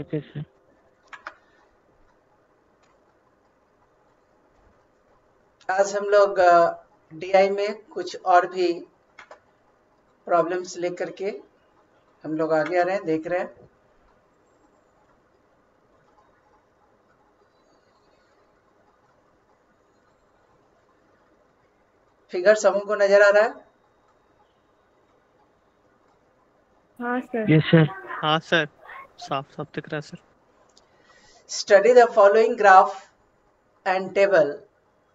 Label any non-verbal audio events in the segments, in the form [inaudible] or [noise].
Okay sir आज हम लोग डीआई में कुछ और भी प्रॉब्लम्स लेकर के हम लोग आगे आ रहे हैं देख रहे हैं। फिगर समूह को नज़र आ रहा है? हाँ सर यस सर हाँ सर साफ़ साफ़ दिख रहा है sir study the following graph and table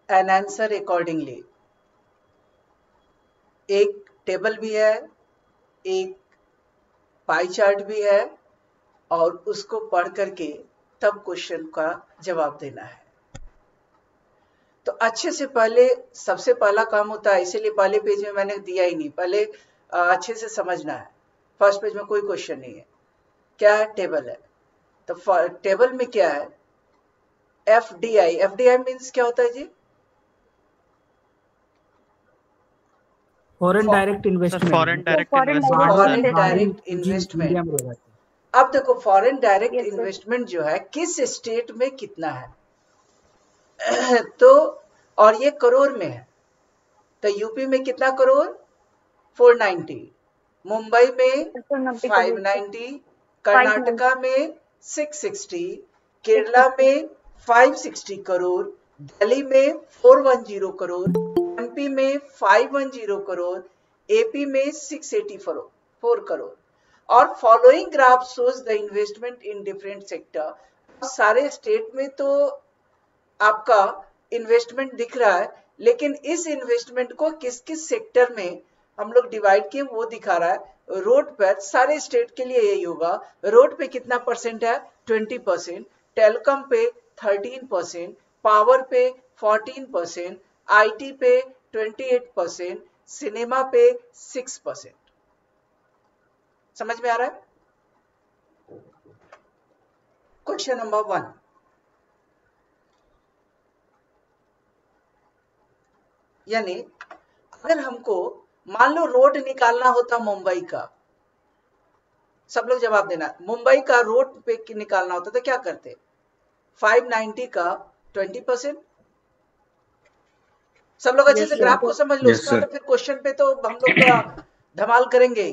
and answer accordingly. एक टेबल भी है, एक पाई चार्ट भी है और उसको पढ़ करके तब क्वेश्चन का जवाब देना है। तो अच्छे से पहले, सबसे पहला काम होता है, इसीलिए पहले पेज में मैंने दिया ही नहीं, पहले अच्छे से समझना है। फ़र्स्ट पेज में कोई क्वेश्चन नहीं है। क्या है टेबल है? तो टेबल में क्या है? F D I F D I means क्या होता है जी? Foreign direct investment foreign direct investment direct investment अब देखो फॉरेन डायरेक्ट इन्वेस्टमेंट जो है किस स्टेट में कितना है? [clears throat] तो और ये करोड़ में है। तो यूपी में कितना करोड़? 490 मुंबई में सर नब्बे 590 कर्नाटका में 660 केरला में 560 करोड़ दिल्ली में 410 करोड़ एमपी में 510 करोड़ एपी में 684 4 करोड़। और following graph shows the investment in different sector सारे स्टेट में तो आपका इन्वेस्टमेंट दिख रहा है लेकिन इस इन्वेस्टमेंट को किस किस सेक्टर में हम लोग डिवाइड किए वो दिखा रहा है। रोड पर सारे स्टेट के लिए यही होगा। रोड पे कितना परसेंट है? 20 परसेंट टेलीकॉम पे 13 परसेंट पावर पे 14 परसेंट आईटी पे 28 परसेंट सिनेमा पे 6 परसेंट समझ में आ रहा है? क्वेश्चन नंबर वन यानी अगर हमको मान लो रोड निकालना होता मुंबई का। सब लोग जवाब देना मुंबई का रोड पे निकालना होता तो क्या करते? 590 का 20 परसेंट सब लोग अच्छे Yes, से ग्राफ को समझ लो Yes, उसका तो फिर क्वेश्चन पे तो हम लोग का धमाल करेंगे।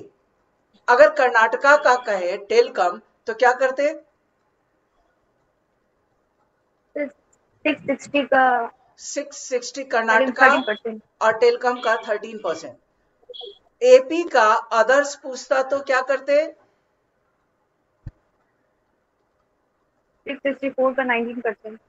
अगर कर्नाटका का कहे टेलकम तो क्या करते? सिक्स सिक्सटी का 660 कर्नाटका परसेंट और टेलकम का 13 परसेंट एपी का अदर्स पूछता तो क्या करते? का परसेंट।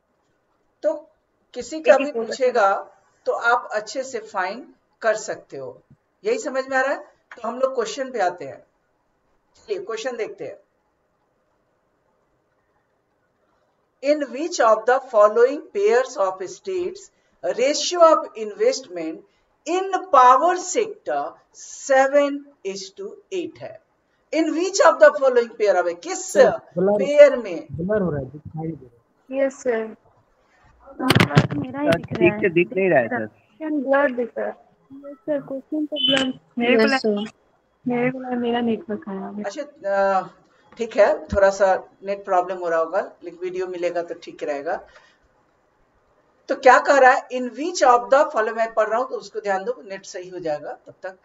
तो किसी का भी पूछेगा तो आप अच्छे से फाइन कर सकते हो। यही समझ में आ रहा है? तो हम लोग क्वेश्चन पे आते हैं। चलिए क्वेश्चन देखते हैं। In which of the following pairs of states ratio of investment in power sector 7 is to 8 है। In which of the following pair of किस पेयर में ब्लर हो रहा है दिखाई दे रहा यस सर मेरा ही दिख रहा ठीक है। से दिख नहीं रहा है सर। क्वेश्चन ब्लर दिख रहा है। सर क्वेश्चन तो ब्लर मेरे को मेरे को मेरा नेटवर्क आया अच्छा ठीक है थोड़ा सा नेट प्रॉब्लम हो रहा होगा लेकिन वीडियो मिलेगा तो ठीक रहेगा। तो क्या कह रहा है? In which of the follow मैं पढ़ रहा हूँ तो उसको ध्यान दो नेट सही हो जाएगा तब तक।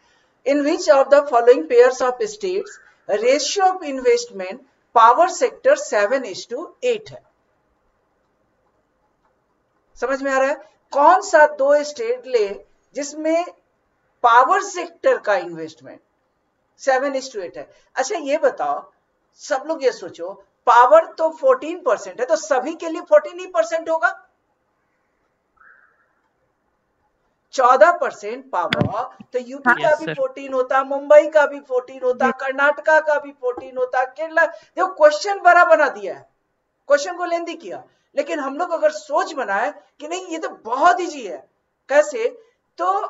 In which of the following pairs of states ratio of investment power sector seven is to eight है। समझ में आ रहा है? कौन सा दो स्टेट ले जिसमें पावर सेक्टर का investment seven is to eight है? अच्छा ये बताओ, सब लोग ये सोचो पावर तो 14 परसेंट है तो सभी के लिए 14 ही परसेंट होगा। 14 परसेंट पावर। तो यूपी का भी. 14 होता मुंबई का भी 14 होता कर्नाटका का भी 14 होता केरला। देखो क्वेश्चन बड़ा बना दिया है। क्वेश्चन को लेंदी किया। लेकिन हम लोग अगर सोच बनाए कि नहीं ये तो बहुत इजी है। कैसे? तो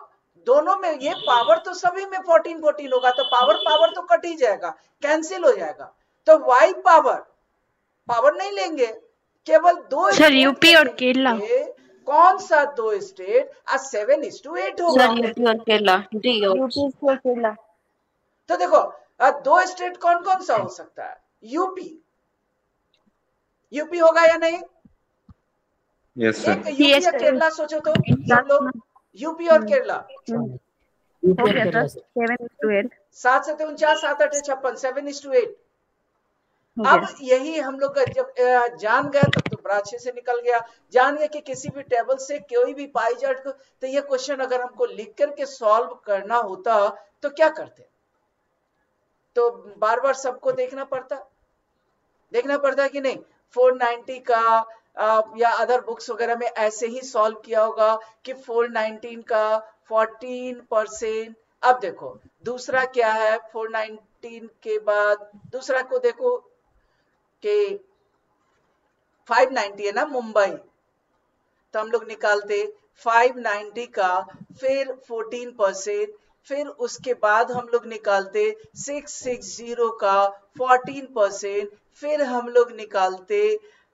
दोनों में ये पावर तो सभी में 14 14 होगा तो पावर पावर तो कट ही जाएगा कैंसिल हो जाएगा। तो वाई पावर पावर नहीं लेंगे। केवल दो सर, यूपी और केरला। कौन सा दो स्टेट आज सेवन इज़ टू एट होगा? सर यूपी और केरला डी यूपी और केरला तो देखो आ, दो स्टेट कौन कौन सा हो सकता है? यूपी। यूपी होगा या नहीं? यस सर एक यूपी Yes, या केरला सोचो तो लोग। यूपी और केरला। एट सात सत्य उनचास सात अठे छप्पन सेवन इज़ टू एट अब यही हम लोग का जब जान गया तब तो बड़ा अच्छे से निकल गया। जान गया कि किसी भी टेबल से कोई भी पाई चार्ट को तो ये क्वेश्चन अगर हमको लिख करके सॉल्व करना होता तो क्या करते? तो बार बार सबको देखना पड़ता। देखना पड़ता कि नहीं 490 का या अदर बुक्स वगैरह में ऐसे ही सॉल्व किया होगा कि 419 का 14 परसेंट अब देखो दूसरा क्या है? 419 के बाद दूसरा को देखो कि 590 है ना मुंबई। तो हम लोग निकालते 590 का, फिर 14 परसेंट फिर उसके बाद हम लोग निकालते 660 का 14 परसेंट फिर हम लोग निकालते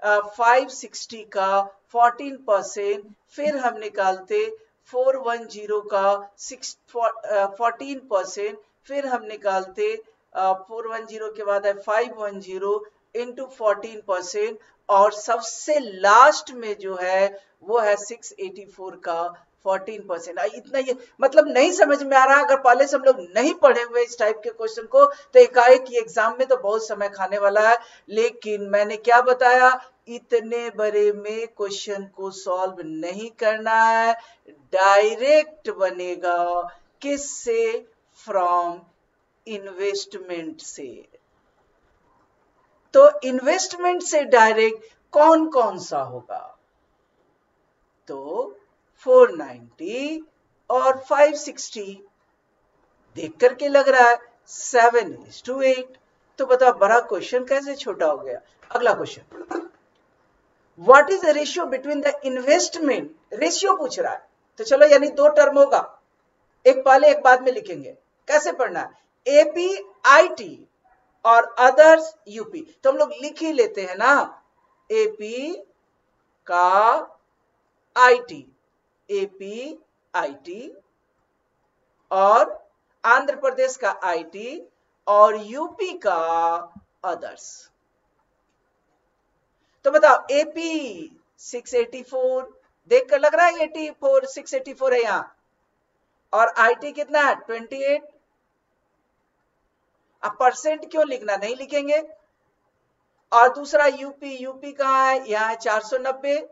फाइव सिक्सटी का 14 परसेंट फिर हम निकालते 410 का सिक्स फोर्टीन परसेंट फिर हम निकालते वन ज़ीरो के बाद है five one zero into fourteen percent और सबसे लास्ट में जो है, वो है 684 का 14 परसेंट इतना ये मतलब नहीं समझ में आ रहा, अगर पहले से हम लोग नहीं पढ़े हुए इस टाइप के क्वेश्चन को तो एकाएक एग्ज़ाम में तो बहुत समय खाने वाला है। लेकिन मैंने क्या बताया, इतने बड़े में क्वेश्चन को सॉल्व नहीं करना है। डायरेक्ट बनेगा किससे? फ्रॉम इन्वेस्टमेंट से। तो इन्वेस्टमेंट से डायरेक्ट कौन कौन सा होगा? तो 490 और 560 देख करके लग रहा है सेवन इज़ टू एट तो बताओ, बड़ा क्वेश्चन कैसे छोटा हो गया? अगला question what is the ratio between the investment ratio पूछ रहा है। तो चलो, यानी दो टर्म होगा। एक पहले, एक बाद में लिखेंगे। कैसे पढ़ना है? एपी आई टी और अदर्स यूपी तो हम लोग लिख ही लेते हैं ना एपी का आईटी एपी आईटी और आंध्र प्रदेश का आईटी और यूपी का अदर्स तो बताओ एपी 684 देखकर लग रहा है 84 684 है यहाँ? और आईटी कितना है? 28 अब परसेंट क्यों लिखना? नहीं लिखेंगे। और दूसरा यूपी यूपी कहाँ है? यहाँ है 490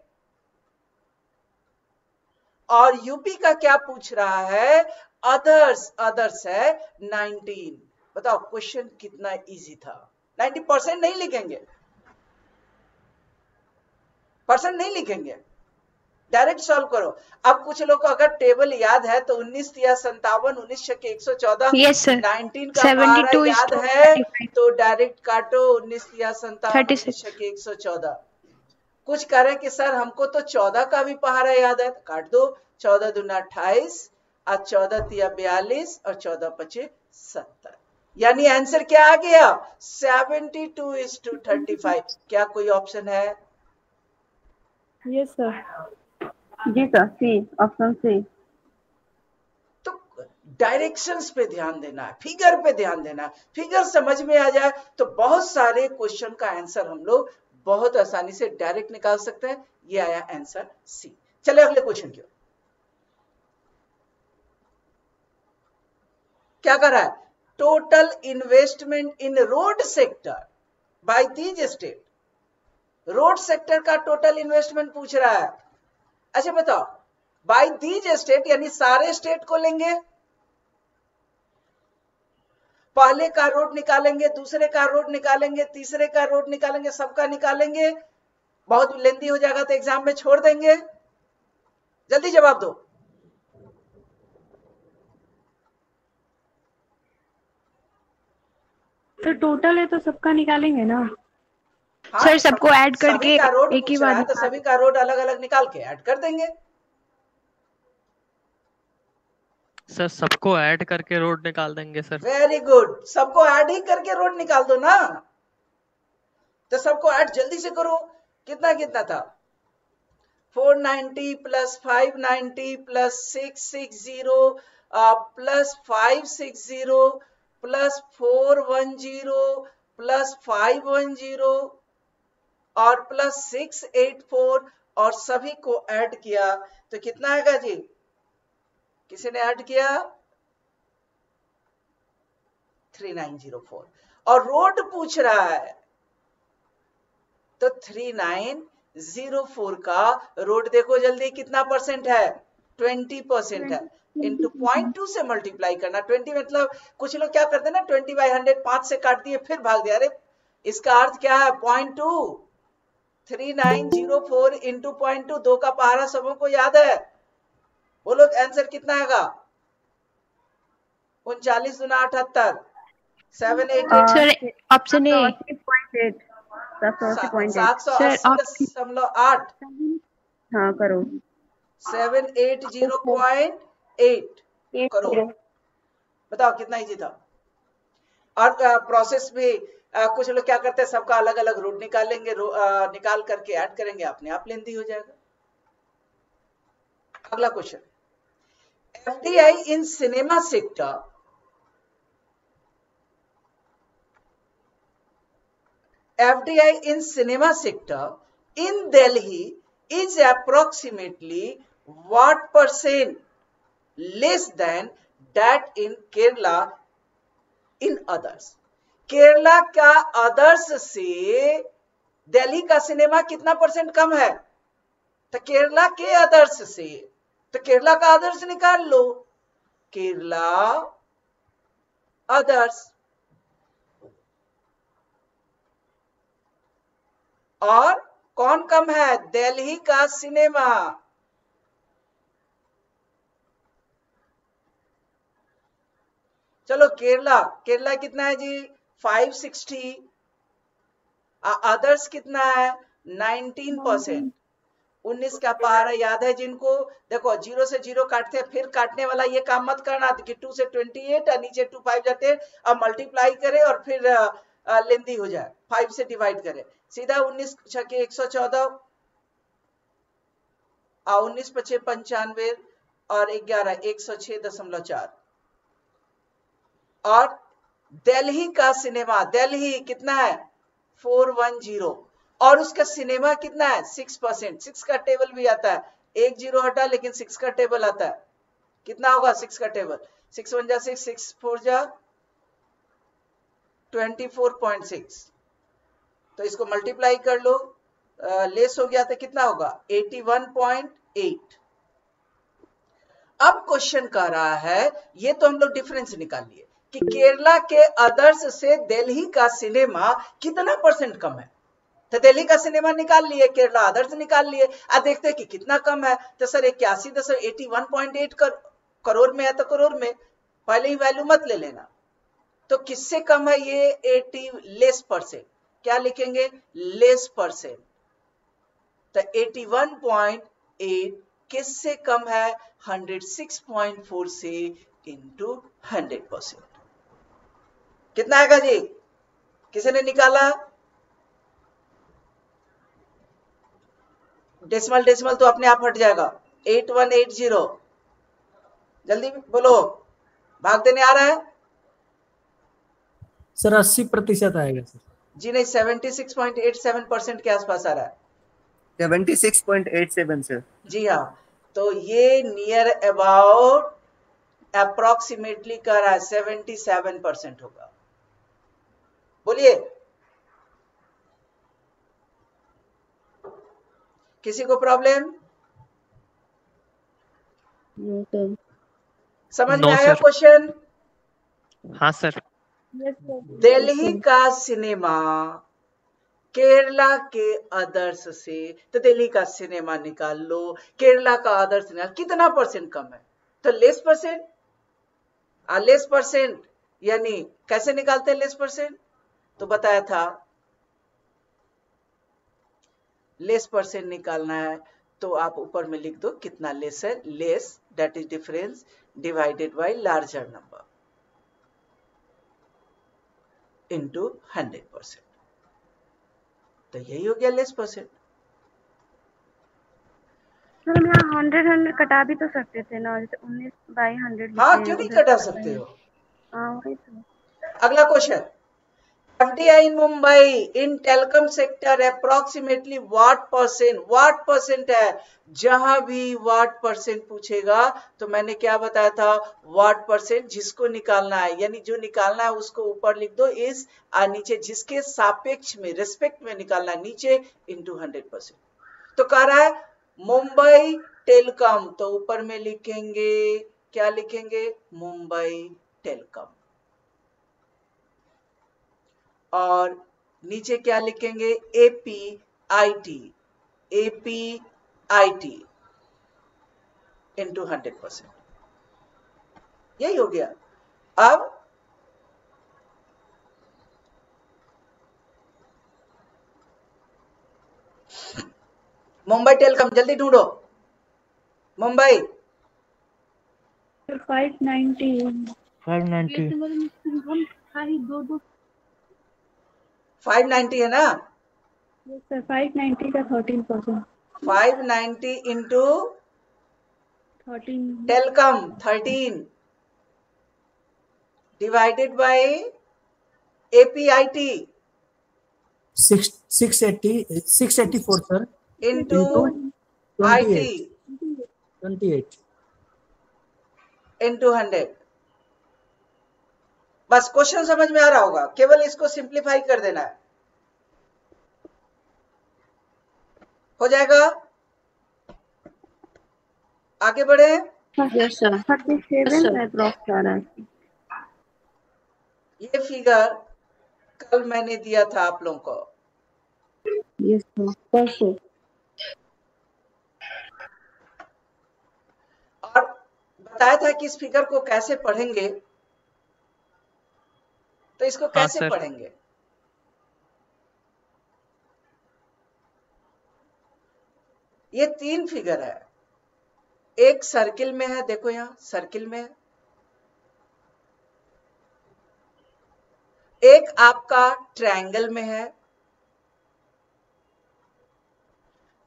और यूपी का क्या पूछ रहा है? अदर्स अदर्स है 19 बताओ क्वेश्चन कितना इजी था। 90 परसेंट नहीं लिखेंगे। परसेंट नहीं लिखेंगे। डायरेक्ट सॉल्व करो। अब कुछ लोग को अगर टेबल याद है तो 19 या संतावन उन्नीस के 114 Yes, sir. 19 का 72 12 याद है तो डायरेक्ट काटो 19 या संतावन 36. उन्नीस के 114 कुछ कह रहे हैं कि सर हमको तो 14 का भी पहाड़ा याद है। काट दो। चौदह दूना अट्ठाईस और चौदह तिया बयालीस और चौदह पचे सत्तर। यानी आंसर क्या आ गया? 72 two is to thirty five क्या कोई ऑप्शन है? यस सर जी सर, सी ऑप्शन सी। तो डायरेक्शंस पे ध्यान देना है फिगर पे ध्यान देना। है फिगर समझ में आ जाए तो बहुत सारे क्वेश्चन का आंसर हम लोग बहुत आसानी से डायरेक्ट निकाल सकते हैं। ये आया आंसर सी चले अगले क्वेश्चन की ओर। क्या कर रहा है? Total investment in road sector by these state road sector का टोटल इन्वेस्टमेंट पूछ रहा है। अच्छा बताओ बाई दीज स्टेट यानी सारे स्टेट को लेंगे? पहले का रोड निकालेंगे, दूसरे का रोड निकालेंगे, तीसरे का रोड निकालेंगे, सबका निकालेंगे। बहुत लेंदी हो जाएगा तो एग्ज़ाम में छोड़ देंगे। जल्दी जवाब दो। तो टोटल है तो सबका निकालेंगे ना? हाँ, सर, सबको ऐड करके का रोड एक ही बार तो सभी का रोड अलग अलग निकाल के ऐड कर देंगे। सर सबको ऐड करके रोड निकाल देंगे सर। वेरी गुड सबको ऐड ही करके रोड निकाल दो ना। तो सबको ऐड जल्दी से करो। कितना कितना था? 490 plus 590 plus 660 plus 560 plus 410 plus 510 और प्लस सिक्स एट फोर और सभी को ऐड किया। तो कितना आएगा जी? किसी ने ऐड किया? थ्री नाइन ज़ीरो फोर और रोड पूछ रहा है तो थ्री नाइन ज़ीरो फोर का रोड देखो जल्दी, कितना परसेंट है? ट्वेंटी परसेंट है। इंटू पॉइंट टू से मल्टीप्लाई करना। ट्वेंटी मतलब कुछ लोग क्या करते हैं ना ट्वेंटी बाई हंड्रेड पाँच से काट दिए, फिर भाग दिया। अरे, इसका अर्थ क्या है? Point two three nine zero four into point two दो का पहाड़ा सबों को याद है। बोलो आंसर कितना आएगा? उनचालीस दुना अठहत्तर। सेवन एट ऑप्शन ए सात सौ अस्सी दशमलव आठ। हाँ करो। Seven eight zero point eight करो। बताओ कितना इजी था? और प्रोसेस भी कुछ लोग क्या करते हैं सबका अलग अलग रूट निकालेंगे आ, निकाल करके ऐड करेंगे अपने आप लेंदी हो जाएगा। अगला question FDI in cinema sector F D I in cinema sector in Delhi is approximately what percent less than that in Kerala in others Kerala का आदर्श से दिल्ली का सिनेमा कितना परसेंट कम है? तो केरला के आदर्श से तो केरला का आदर्श निकाल लो। केरला आदर्श। और कौन कम है? दिल्ली का सिनेमा। चलो केरला केरला कितना है जी? 560 अदर्स कितना है? 19 परसेंट। उन्नीस का पहाड़ा याद है जिनको? देखो, ज़ीरो से ज़ीरो काटते हैं फिर काटने वाला ये काम मत करना, कि टू से ट्वेंटी एट और नीचे टू फाइव जाते, अब मल्टीप्लाई करे और फिर लेंदी हो जाए। फाइव से डिवाइड करे। सीधा उन्नीस छके एक सौ चौदह उन्नीस पचे पंचानवे और ग्यारह, एक सौ छह दशमलव चार। और दिल्ली का सिनेमा, दिल्ली कितना है? Four one zero. और उसका सिनेमा कितना है? Six percent. सिक्स का टेबल भी आता है। एक ज़ीरो हटा, लेकिन सिक्स का टेबल आता है। कितना होगा सिक्स का टेबल? सिक्स वन जा सिक्स सिक्स फोर जा ट्वेंटी फोर पॉइंट सिक्स। तो इसको मल्टीप्लाई कर लो। लेस हो गया तो कितना होगा? 81.8 अब क्वेश्चन कर रहा है, ये तो हम लोग डिफरेंस निकाल लिए। कि केरला के अदर्स से दिल्ली का सिनेमा कितना परसेंट कम है? तो दिल्ली का सिनेमा निकाल लिए, केरला अदर्स निकाल लिए। अब देखते कि कितना कम है। तो सर, इक्यासी दशमलव eighty one point eight crore में है तो करोड़ में। पहले ही वैल्यू मत ले लेना। तो किससे कम है ये? एटी लेस परसेंट क्या लिखेंगे? लेस परसेंट तो 81.8 किससे कम है? 106.4 से इंटू हंड्रेड परसेंट कितना आएगा जी? किसी ने निकाला? डेसिमल डेसिमल तो अपने आप हट जाएगा। 8180 जल्दी बोलो। भाग देने आ रहा है? सर अस्सी प्रतिशत आएगा सर। जी नहीं seventy six point eight seven percent के आसपास आ रहा है। Seventy six point eight seven sir. जी हाँ। तो ये नियर अबाउट अप्रोक्सीमेटली कर रहा है सेवेंटी सेवन परसेंट होगा। बोलिए। किसी को प्रॉब्लम समझ में आया क्वेश्चन हाँ सर दिल्ली का सिनेमा केरला के आदर्श से तो दिल्ली का सिनेमा निकाल लो। केरला का आदर्श निकाल कितना परसेंट कम है? तो लेस परसेंट लेस परसेंट यानी कैसे निकालते हैं लेस परसेंट तो बताया था लेस परसेंट निकालना है तो आप ऊपर में लिख दो कितना लेस है less that is difference divided by larger number into hundred percent तो यही हो गया लेस परसेंट हम यहाँ हंड्रेड हंड्रेड कटा भी तो सकते थे ना जैसे उन्नीस बाई हंड्रेड हाँ क्यों नहीं कटा सकते हो? हाँ तो। अगला question FDI in Mumbai, in telecom sector, approximately what percent what percent है? जहाँ भी वाट परसेंट पूछेगा तो मैंने क्या बताया था? वाट परसेंट जिसको निकालना है, यानी जो निकालना है उसको ऊपर लिख दो, इस और नीचे जिसके सापेक्ष में रिस्पेक्ट में निकालना है, नीचे इंटू हंड्रेड परसेंट तो कह रहा है मुंबई टेलकम तो ऊपर में लिखेंगे, क्या लिखेंगे? मुंबई टेलकम और नीचे क्या लिखेंगे? A P I T A P I T into hundred percent यही हो गया। अब मुंबई टेलकम जल्दी ढूंढो। Mumbai. Five ninety five ninety हम दो दो 590 है ना? सर फाइव नाइन्टी का thirteen percent 590 into thirteen telecom 13 divided by A P I T six six eighty six eighty four sir into I T eight twenty eight into hundred बस question समझ में आ रहा होगा। केवल इसको सिंप्लीफाई कर देना है। हो जाएगा? आगे बढ़े? है ये फिगर कल मैंने दिया था आप लोगों को। यस सर और बताया था कि इस फिगर को कैसे पढ़ेंगे? तो इसको हाँ, कैसे सर। पढ़ेंगे? ये तीन फिगर है। एक सर्किल में है देखो यहाँ सर्किल में है। एक आपका ट्रायंगल में है।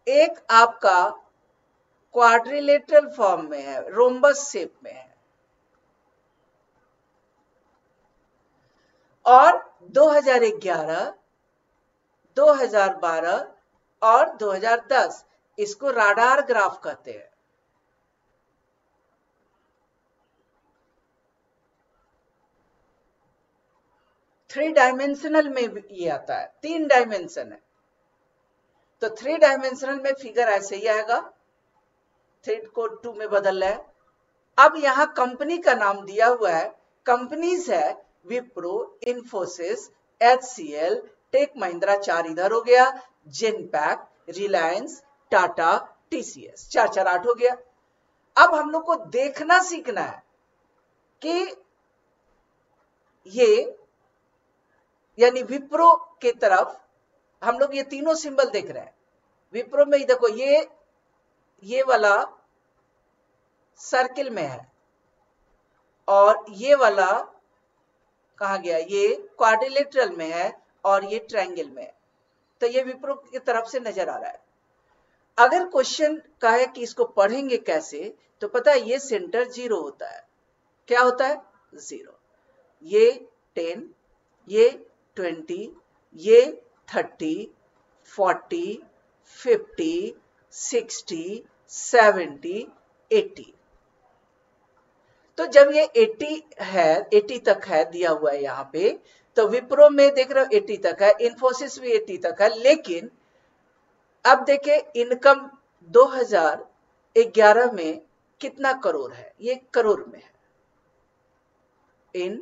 एक आपका क्वाड्रिलेटरल फॉर्म में है रोम्बस शेप में है। और 2011, 2012 और 2010 इसको राडार ग्राफ कहते हैं। थ्री डायमेंशनल में ये आता है। तीन डायमेंशन है। तो थ्री डायमेंशनल में फिगर ऐसे ही आएगा। थ्री को टू में बदल रहा है। अब यहाँ कंपनी का नाम दिया हुआ है। कंपनीज़ है Wipro, Infosys H C L tech Mahindra चार इधर हो गया, जेनपैक, रिलायंस, टाटा, टीसीएस। चार चार, आठ हो गया। अब हम लोग को देखना, सीखना है कि ये, यानी विप्रो के तरफ़ हम लोग ये तीनों सिंबल देख रहे हैं। विप्रो में ही देखो, ये ये वाला सर्किल में है और ये वाला कहा गया, ये क्वाड्रिलेटरल में है और ये ट्रायंगल में है। तो ये विप्रो की तरफ़ से नज़र आ रहा है। अगर क्वेश्चन का है कि इसको पढ़ेंगे कैसे तो पता है ये सेंटर ज़ीरो होता है। क्या होता है? ज़ीरो ये टेन ये ट्वेंटी ये thirty forty fifty sixty seventy eighty तो जब ये 80 है 80 तक है दिया हुआ है यहाँ पे तो विप्रो में देख रहे हो 80 तक है, इन्फोसिस भी 80 तक है, लेकिन अब देखे इनकम 2011 में कितना करोड़ है? ये करोड़ में है। इन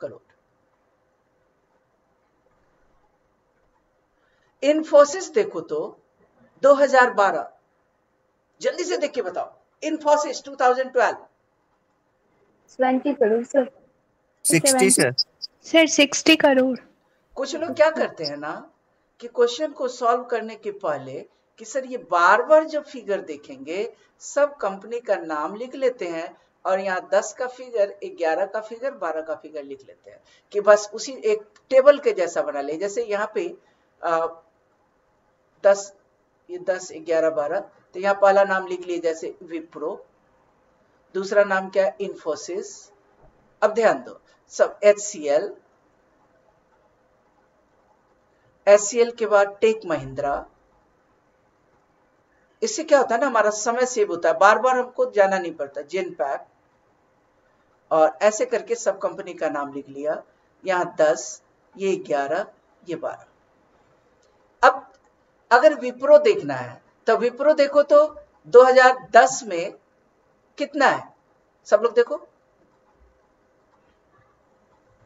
करोड़। इन्फोसिस देखो तो 2012 जल्दी से देख के बताओ। Infosys 2012 twenty crore sir. Sixty sir. Sir sixty crore. कुछ लोग क्या करते हैं ना कि क्वेश्चन को सॉल्व करने के पहले कि सर ये बार बार जब फिगर देखेंगे सब कंपनी का नाम लिख लेते हैं और यहाँ दस का फिगर ग्यारह का फिगर बारह का फिगर लिख लेते हैं। कि बस उसी एक टेबल के जैसा बना ले। जैसे यहाँ पे आ, दस ये दस ग्यारह बारह तो यहाँ पहला नाम लिख लिए जैसे विप्रो। दूसरा नाम क्या है? इन्फोसिस अब ध्यान दो। सब एच सी एल एस के बाद टेक महिंद्रा इससे क्या होता है ना, हमारा समय सेव होता है। बार बार हमको जाना नहीं पड़ता। जिन पैक और ऐसे करके सब कंपनी का नाम लिख लिया। यहाँ दस, ये ग्यारह, ये बारह। अब अगर विप्रो देखना है तो विप्रो देखो तो 2010 में कितना है? सब लोग देखो।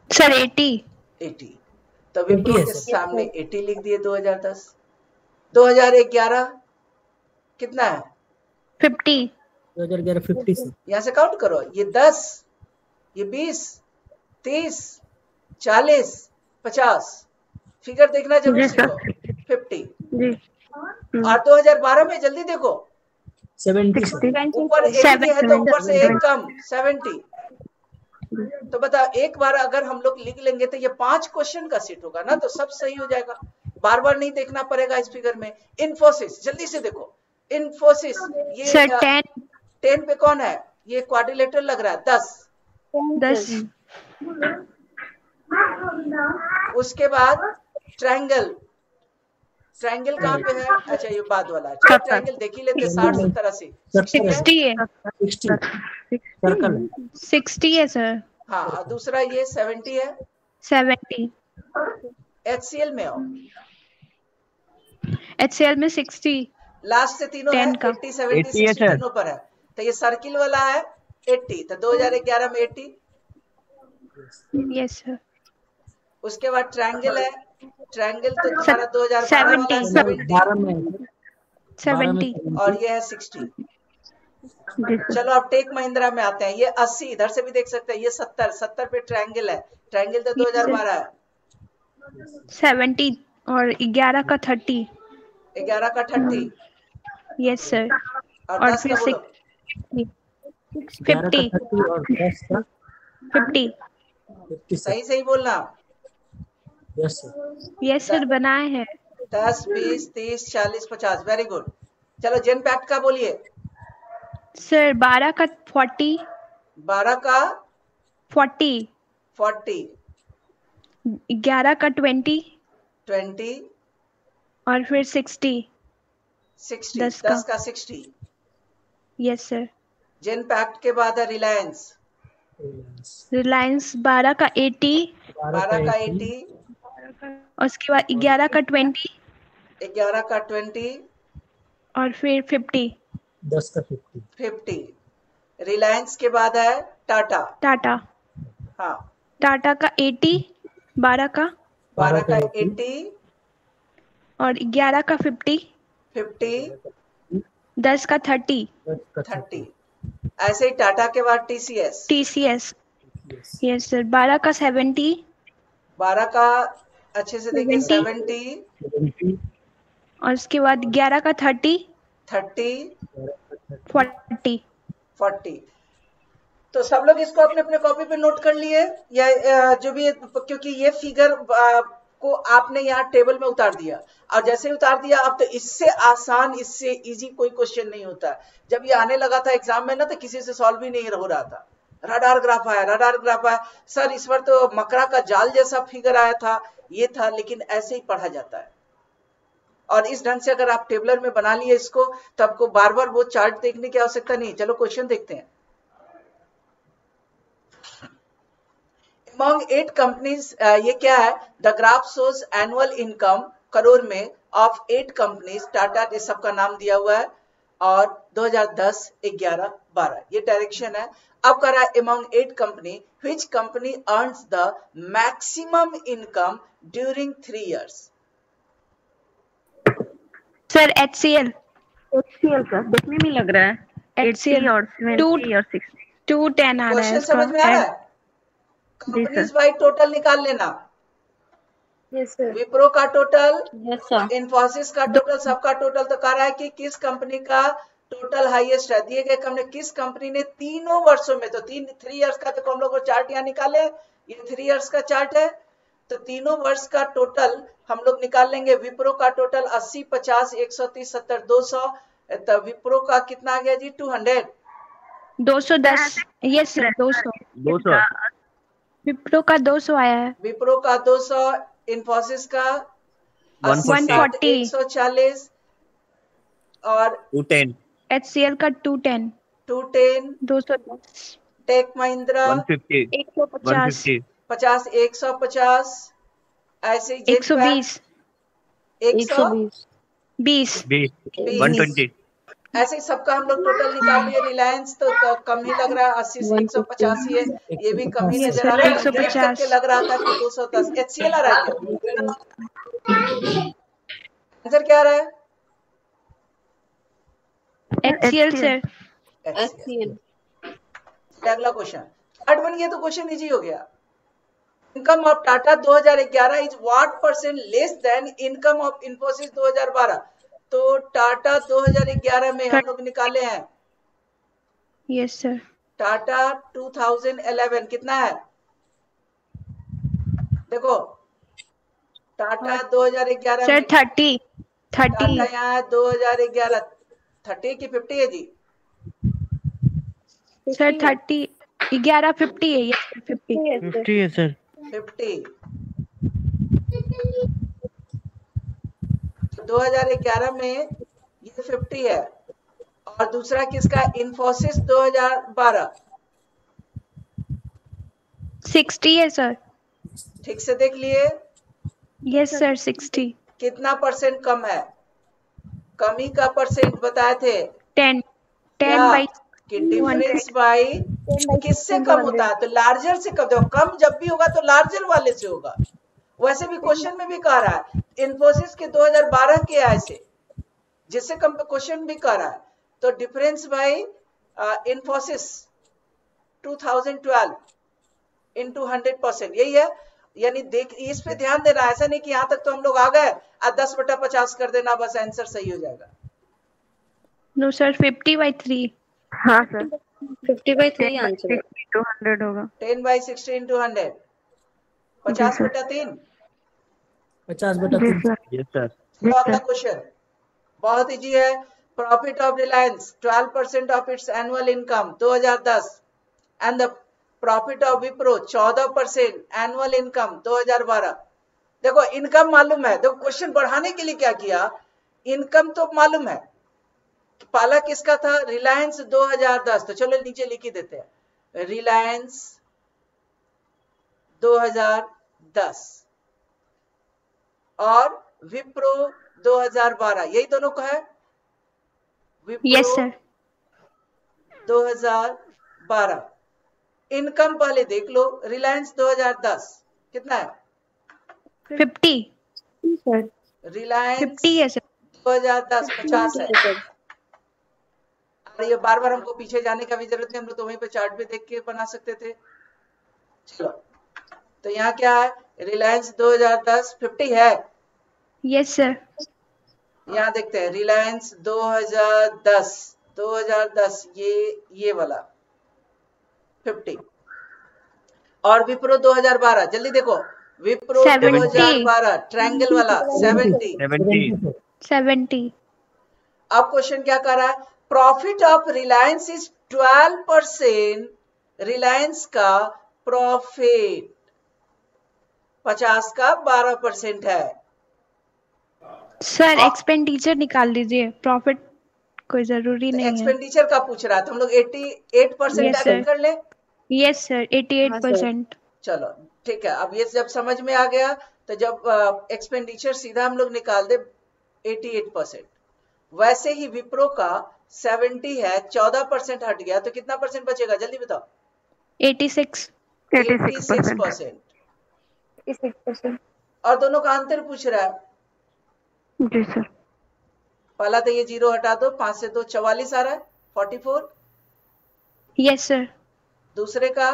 Sir eighty. 80 तो विप्रो के। सामने 80 लिख दिए 2010 2011 कितना है? फिफ्टी। दो हज़ार ग्यारह फिफ्टी से यहाँ से काउंट करो। ये 10 ये 20 30 40 50 फिगर देखना ज़रूर जी सर। सीखो 50 जी। और 2012 में जल्दी देखो। सेवेंटी ऊपर 80 है तो ऊपर से एक कम 70 तो बताओ एक बार अगर हम लोग लिख लेंगे तो ये पाँच क्वेश्चन का सेट होगा ना तो सब सही हो जाएगा। बार बार नहीं देखना पड़ेगा इस फिगर में। इन्फोसिस जल्दी से देखो। इन्फोसिस ये टेन टेन पे कौन है? ये क्वाड्रिलेटर लग रहा है दस। दस। उसके बाद ट्रायंगल ट्रायंगल कहाँ पे है? [laughs] अच्छा ये बाद वाला है। चलो ट्रायंगल देख ही लेते साठ सत्तर अस्सी। सिक्सटी है। सिक्सटी है। सर हाँ। दूसरा ये सेवेंटी है। सेवेंटी। एच सी एल में आओ एच में सिक्सटी। लास्ट से तीनों है 10 का। 80 70 80 है 60 सर। तीनों पर है। तो ये सर्किल वाला है 80 तो 2011 में 80 यस सर उसके बाद ट्रायंगल है ट्रायंगल तो तुम्हारा 2012 वाला है। 70 70 बारह में है। सर। बारह में सेवेंटी। और ये है 60 जी सर। चलो अब टेक महिंद्रा में आते हैं। ये 80 इधर से भी देख सकते हैं। ये 70 70 पे ट्रायंगल है। ट्रायंगल तो 2012 है। सेवेंटी और ग्यारह का थर्टी। 11 का 30 यस सर और और 10 फिर का बोलो ग्यारह का फिफ्टी थर्टी और दस का? फिफ्टी। फिफ्टी सही सही बोलना। यस सर यस सर बनाए हैं। दस बीस तीस चालीस पचास। वेरी गुड चलो जेन पैक्ट का बोलिए। सर बारह का फोर्टी 12 का फोर्टी 40 ग्यारह का ट्वेंटी। 20 और फिर सिक्सटी। 60 दस 10 का। सिक्सटी। यस सर जेन पैक्ट के बाद है रिलायंस रिलायंस बारह का एटी बारह का 80 और उसके बाद ग्यारह का ट्वेंटी 11 का 20 और फिर फिफ्टी दस का फिफ्टी 50 रिलायंस के बाद है टाटा टाटा हाँ। टाटा का एटी बारह का। 12 का 80, 80 और ग्यारह का फिफ्टी 50 दस का थर्टी थर्टी ऐसे ही टाटा के बाद T C S T C S yes sir बारह का सेवेंटी 12 का अच्छे से देखिए 70 70 सेवेंटी और उसके बाद ग्यारह का थर्टी। 30 फोर्टी। 40 तो सब लोग इसको अपने अपने कॉपी पे नोट कर लिए या जो भी क्योंकि ये फिगर को आपने यहाँ टेबल में उतार दिया। और जैसे ही उतार दिया अब तो इससे आसान इससे इजी कोई क्वेश्चन नहीं होता। जब ये आने लगा था एग्ज़ाम में ना तो किसी से सॉल्व भी नहीं हो रहा था। रडार ग्राफ आया रडार ग्राफ आया। सर इस बार तो मकरा का जाल जैसा फिगर आया था। ये था, लेकिन ऐसे ही पढ़ा जाता है। और इस ढंग से अगर आप टेबलर में बना लिए इसको तो आपको बार बार वो चार्ट देखने की आवश्यकता नहीं चलो, क्वेश्चन देखते हैं। Among eight companies ये क्या है? The graph shows annual income crore में ऑफ़ एट कंपनीज़ टाटा ये सबका नाम दिया हुआ है। और 2010 11 12 ये डायरेक्शन है। अब कर रहा है among eight company which company earns the maximum income during three years? Sir H C L HCL का देखने में लग रहा है। एच सी एल 80 और 70 और 60 टू टेन आ रहा है समझ में आ रहा है? कंपनीज़ वाइड टोटल निकाल लेना। यस विप्रो का टोटल यस इन्फोसिस का टोटल सबका टोटल तो कह रहा है कि किस कंपनी का टोटल हाईएस्ट है? दिए गए कंपनी किस कंपनी ने तीनों वर्षों में तो तीन थ्री इयर्स का तो हम लोग चार्ट यहाँ निकाले ये थ्री इयर्स का चार्ट है। तो तीनों वर्ष का टोटल हम लोग निकाल लेंगे। विप्रो का टोटल 80 50 130 70 200 तो विप्रो का कितना आ गया जी? 200 दो सौ दस। यस सर दो सौ। दो सौ। विप्रो का दो सौ आया है। विप्रो का 200 इन्फोसिस का 140 140 एक सौ चालीस और 210 एच सी एल का टू टेन टू टेन दो सौ टेक महिंद्रा 150 एक सौ पचास. 150 पचास एक सौ पचास ऐसे ही एक सौ जेट बीस. एक सौ? बीस. 20 बीस। 120 ऐसे ही सबका हम लोग टोटल निकाल लिए रिलायंस तो क- कम ही लग रहा है अस्सी से एक सौ पचासी है। ये भी कम ही नज़र आ रहा है। 150 देख करके लग रहा था कि दो सौ दस। एच सी एल आ रहा है क्या? आंसर क्या आ रहा है? एच सी एल सर अगला क्वेश्चन थर्ड बन गया तो क्वेश्चन इजी हो गया। Income of Tata 2011 is what percent less than income of Infosys 2012 तो टाटा 2011 में हम लोग निकाले हैं। यस सर टाटा 2011 कितना है? देखो टाटा 2011 सर में थर्टी थर्टी टाटा यहाँ है 2011 30 की 50 है जी? सर थर्टी ग्यारह फिफ्टी है फिफ्टी फिफ्टी है सर 50 2011 में ये 50 है। और दूसरा किसका? इन्फोसिस 2012 सिक्सटी है सर। ठीक से देख लिए? Yes sir sixty. कितना परसेंट कम है? कमी का परसेंट बताए थे। टेन। टेन क्या? बाई कि डिफरेंस बाई किससे कम होता है? तो लार्जर से कम। कम जब भी होगा तो लार्जर वाले से होगा। वैसे भी क्वेश्चन में भी कह रहा है। इन्फोसिस के 2012 के आए से जिससे कम क्वेश्चन भी कह रहा है। तो difference by Infosys 2012 into 100 percent यही है। यानी देख इस पे ध्यान देना ऐसा नहीं कि यहाँ तक तो हम लोग आ गए और दस बटा पचास कर देना बस आंसर सही हो जाएगा। No sir fifty by three हाँ sir fifty by three answer two hundred होगा। Ten by sixteen two hundred पचास बटा तीन। पचास बटा तीन। क्वेश्चन बहुत इजी है. Profit of Reliance 12 percent of its annual income 2010 and the profit of Wipro 14 percent annual income 2012 देखो इनकम मालूम है. देखो क्वेश्चन बढ़ाने के लिए क्या किया? इनकम तो मालूम है. पाला किसका था? रिलायंस 2010 तो चलो नीचे लिख ही देते हैं. रिलायंस 2010 और विप्रो 2012 यही दोनों का है? यस सर 2012 इनकम पहले देख लो रिलायंस 2010 कितना है? फिफ्टी। सर रिलायंस फिफ्टी है सर 2010 50 है। और ये बार बार हमको पीछे जाने का भी ज़रूरत नहीं हम लोग तो वहीं पे चार्ट पे देख के बना सकते थे। चलो तो यहाँ क्या है? रिलायंस 2010 50 है। यस सर यहाँ देखते हैं रिलायंस 2010 2010 ये ये वाला 50 और विप्रो 2012 जल्दी देखो विप्रो 70 2012 ट्रायंगल वाला 70 70 सेवेंटी अब क्वेश्चन क्या कर रहा है? Profit of Reliance is 12 percent Reliance का प्रॉफिट 50 का 12 परसेंट है। सर एक्सपेंडिचर निकाल लीजिए प्रॉफिट कोई ज़रूरी नहीं है। एक्सपेंडिचर का पूछ रहा है तो हम लोग 88 परसेंट Yes, कर ले? यस सर एटी एट हाँ, sir. परसेंट चलो ठीक है। अब ये जब समझ में आ गया तो जब एक्सपेंडिचर सीधा हम लोग निकाल दे 88 परसेंट वैसे ही विप्रो का 70 है 14 परसेंट हट गया तो कितना परसेंट बचेगा? जल्दी बताओ। Eighty six 86 percent six percent और दोनों का अंतर पूछ रहा है। जी सर। पहला तो ये ज़ीरो हटा दो पाँच से दो चौवालीस आ रहा है 44 यस सर दूसरे का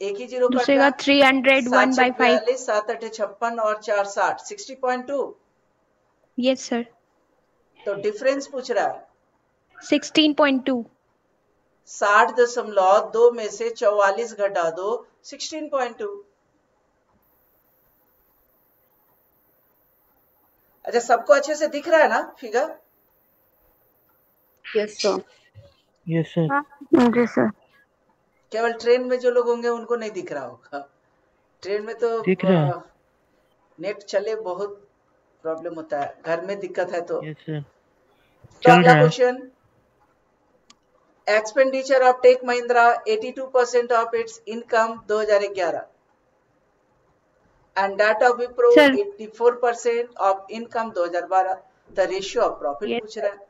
एक ही ज़ीरो दूसरे का three hundred one by five सात अठे छप्पन और चार साठ sixty point two yes sir तो डिफरेंस पूछ रहा है। सिक्सटीन पॉइंट टू साठ दशमलव दो में से चौवालीस घटा दो सिक्सटीन पॉइंट टू अच्छा सबको अच्छे से दिख रहा है ना figure? Yes sir yes sir जी सर केवल ट्रेन में जो लोग होंगे उनको नहीं दिख रहा होगा। ट्रेन में तो दिख रहा है। नेट चले बहुत प्रॉब्लम होता है। घर में दिक्कत है तो। Question expenditure of tech Mahindra 82% of its income 2011 and that of Wipro Sir. 84% of income 2012 the ratio of profit Yes. पूछ रहा है।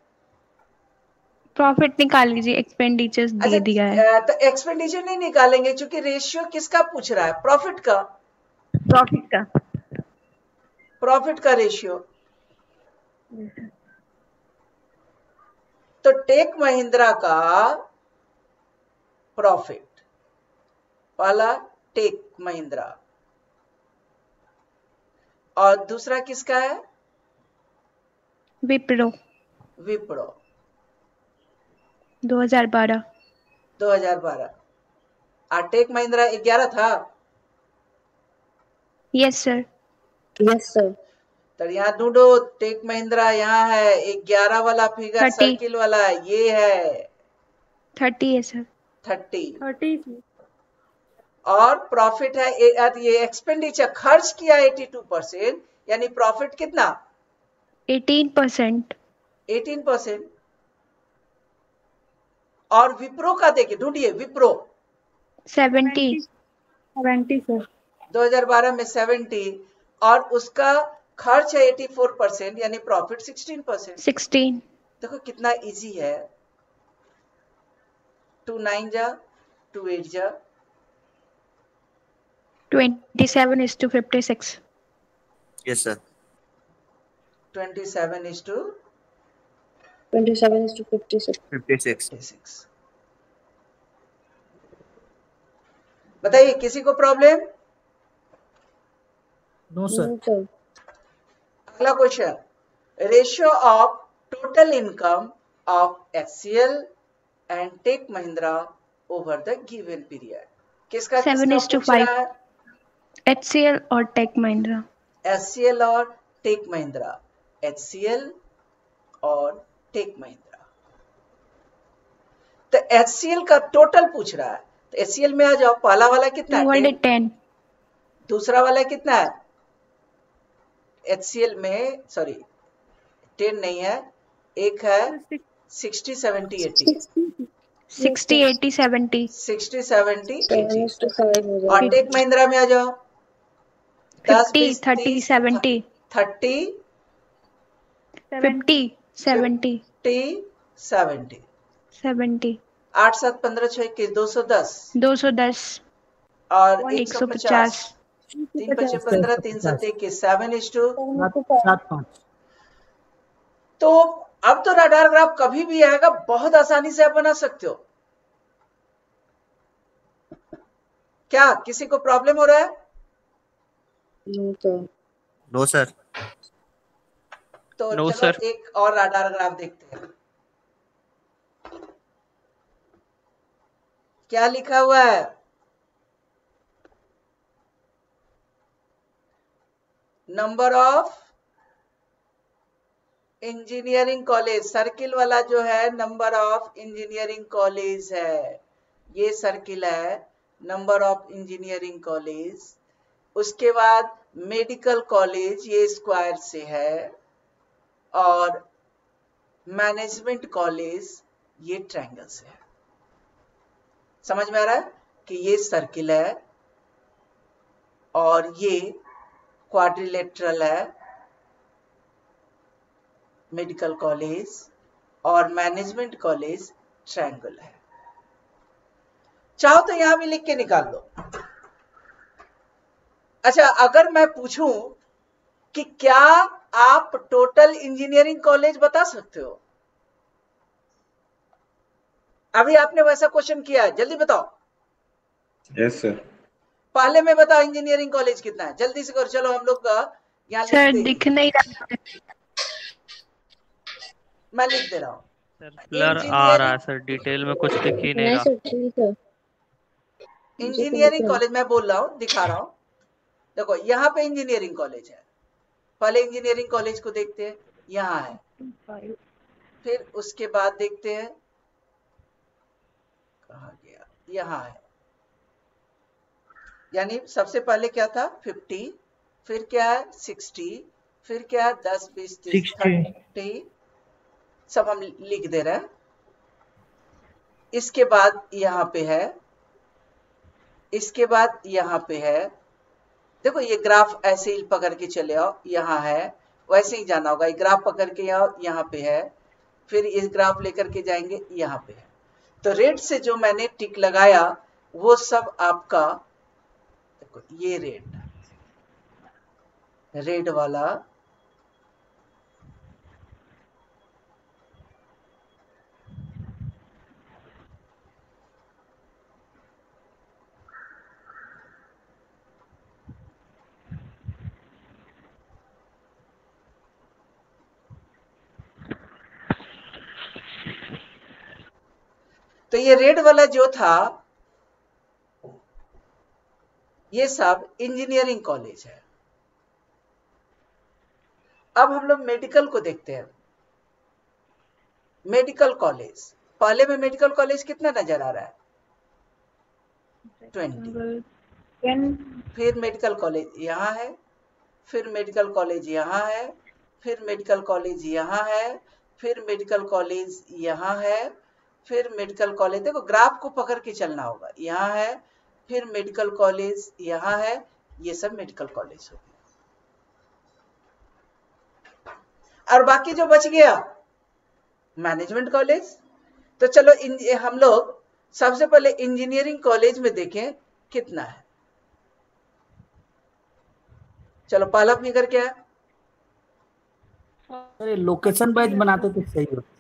प्रॉफिट निकाल लीजिए एक्सपेंडिचर्स दे दिया है। अच्छा, तो एक्सपेंडिचर नहीं निकालेंगे क्योंकि रेशियो किसका पूछ रहा है? प्रॉफिट का। प्रॉफिट का। प्रॉफिट का रेशियो तो टेक महिंद्रा का प्रॉफिट पहला टेक महिंद्रा और दूसरा किसका है? विप्रो। विप्रो। 2012 2012 और टेक महिंद्रा 11 था? यस सर यस सर तो यहाँ ढूंढो टेक महिंद्रा यहाँ है 11 वाला फिगर 30. सर्किल वाला ये है। 30 है सर 30 थर्टी और प्रॉफिट है ये एक्सपेंडिचर खर्च किया 82 परसेंट यानी प्रॉफिट कितना? 18 परसेंट 18 परसेंट और विप्रो का देखिए ढूंढिए विप्रो। 70 सेवेंटी सर 2012 में 70 और उसका खर्च है 84 परसेंट यानी प्रॉफिट 16 परसेंट 16 देखो कितना इजी है। टू नाइन जा टू एट जा 27 is to 56. Yes, sir. 27 is to? 27 is to 56. 56. बताइए किसी को प्रॉब्लम नो सर अगला question ratio of total income of X L and tech Mahindra over the given period किसका 7 is to 5 H C L और tech Mahindra H C L और tech Mahindra H C L और take Mahindra तो H C L का total पूछ रहा है। तो एच सी एल में आ जाओ। पहला वाला कितना है? टेन दूसरा वाला कितना है? एच सी एल में सॉरी टेन नहीं है। एक है sixty seventy eighty sixty eighty seventy sixty seventy और टेक महिंद्रा में आ जाओ। दस 50 बीस 30 तीस 70 थर्टी 50 70 टी सेवेंटी आठ सात पंद्रह छह इक्कीस दो सौ दस। 210 और एक सौ पचास। 150 तीन पच्चीस पंद्रह तीन इक्कीस सेवन इज़ टू तो अब तो रडार ग्राफ कभी भी आएगा बहुत आसानी से आप बना सकते हो। क्या किसी को प्रॉब्लम हो रहा है? Sir No, sir. तो No, चलो sir. एक और रडार ग्राफ देखते हैं। क्या लिखा हुआ है? Number of engineering college circle वाला जो है नंबर ऑफ़ इंजीनियरिंग कॉलेज है। ये सर्किल है नंबर ऑफ़ इंजीनियरिंग कॉलेज उसके बाद मेडिकल कॉलेज ये स्क्वायर से है और मैनेजमेंट कॉलेज ये ट्रायंगल से है। समझ में आ रहा है कि ये सर्किल है और ये क्वाड्रिलेटरल है मेडिकल कॉलेज और मैनेजमेंट कॉलेज ट्रायंगल है। चाहो तो यहाँ भी लिख के निकाल लो अच्छा अगर मैं पूछूँ कि क्या आप टोटल इंजीनियरिंग कॉलेज बता सकते हो? अभी आपने वैसा क्वेश्चन किया है जल्दी बताओ। यस सर पहले में बताओ इंजीनियरिंग कॉलेज कितना है? जल्दी से करो चलो हम लोग का यहाँ सर दिख नहीं रहा मैं लिख दे रहा हूँ। सर ब्लर आ रहा है सर डिटेल में कुछ दिख ही नहीं रहा। इंजीनियरिंग। कॉलेज मैं बोल रहा हूँ दिखा रहा हूँ। देखो यहाँ पे इंजीनियरिंग कॉलेज है। पहले इंजीनियरिंग कॉलेज को देखते हैं यहाँ है। फिर उसके बाद देखते हैं कहा गया? यहाँ है। यानी सबसे पहले क्या था? 50 फिर क्या है? 60 फिर क्या है? दस बीस तीस थर्टी सब हम लिख दे रहे हैं। इसके बाद यहाँ पे है। इसके बाद यहाँ पे है। देखो, ये ग्राफ ऐसे ही पकड़ के चले आओ, यहाँ है, वैसे ही जाना होगा। ये ग्राफ पकड़ के आओ, यहाँ पे है, फिर इस ग्राफ लेकर के जाएँगे, यहाँ पे है। तो रेड से जो मैंने टिक लगाया, वो सब आपका, देखो, ये रेड रेड वाला तो ये रेड वाला जो था, ये सब इंजीनियरिंग कॉलेज है। अब हम लोग मेडिकल को देखते हैं। मेडिकल कॉलेज, पहले में मेडिकल कॉलेज कितना नज़र आ रहा है? ट्वेंटी। फिर मेडिकल कॉलेज यहाँ है, फिर मेडिकल कॉलेज यहाँ है, फिर मेडिकल कॉलेज यहाँ है, फिर मेडिकल कॉलेज यहाँ है फिर मेडिकल कॉलेज, देखो ग्राफ को पकड़ के चलना होगा। यहाँ है, फिर मेडिकल कॉलेज, यहाँ है, ये सब मेडिकल कॉलेज हो और बाकी जो बच गया, मैनेजमेंट कॉलेज। तो चलो हम लोग सबसे पहले इंजीनियरिंग कॉलेज में देखें कितना है। चलो पहला फिगर क्या है लोकेशन वाइज बनाते तो सही होता।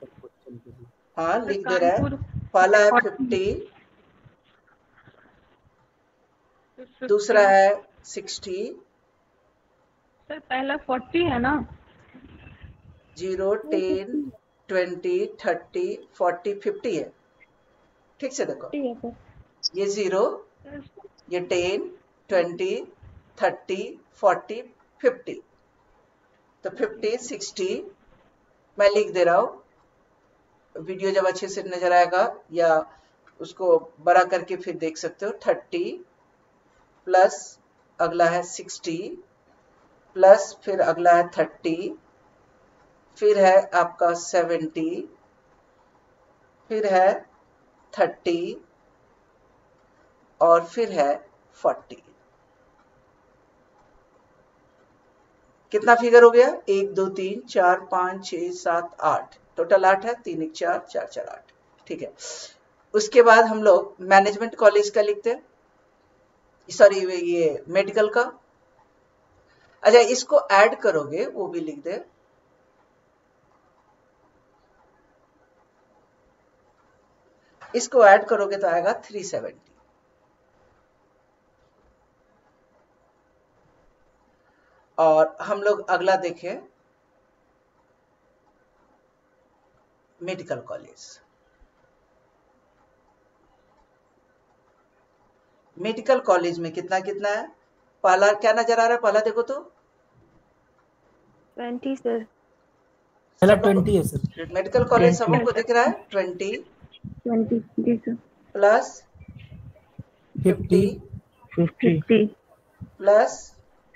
हाँ लिख दे रहा है। पहला है फिफ्टी। दूसरा है सिक्सटी। सर पहला फोर्टी है ना? Zero ten twenty thirty forty fifty है। ठीक से देखो। ये ज़ीरो ये ten twenty thirty forty fifty. तो फिफ्टी सिक्सटी मैं लिख दे रहा हूँ। वीडियो जब अच्छे से नज़र आएगा या उसको बड़ा करके फिर देख सकते हो, थर्टी प्लस अगला है सिक्सटी प्लस फिर अगला है थर्टी फिर है आपका सेवेंटी फिर है थर्टी और फिर है फोर्टी। कितना फिगर हो गया? एक, दो, तीन, चार, पाँच, छ, सात, आठ। टोटल आठ है, तीन एक चार चार चार आठ। ठीक है। उसके बाद हम लोग मैनेजमेंट कॉलेज का लिखते हैं। सॉरी ये मेडिकल का। अच्छा इसको ऐड करोगे, वो भी लिख दे। इसको ऐड करोगे तो आएगा थ्री सेवेंटी और हम लोग अगला देखें। मेडिकल कॉलेज मेडिकल कॉलेज में कितना कितना है? पहला क्या नज़र आ रहा है? पहला देखो तो। Twenty sir. पहला ट्वेंटी है सर। मेडिकल कॉलेज सबको दिख रहा है? Twenty. Twenty plus fifty. Fifty. Fifty. Plus